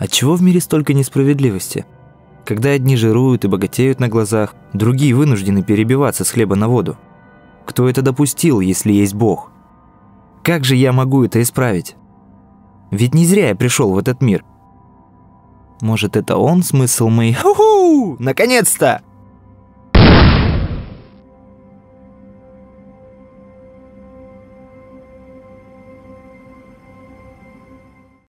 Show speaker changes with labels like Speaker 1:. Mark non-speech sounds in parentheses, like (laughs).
Speaker 1: Отчего в мире столько несправедливости? Когда одни жируют и богатеют на глазах, другие вынуждены перебиваться с хлеба на воду. Кто это допустил, если есть Бог? Как же я могу это исправить? Ведь не зря я пришел в этот мир. Может, это он смысл моей... (laughs) Ху-ху! Наконец-то!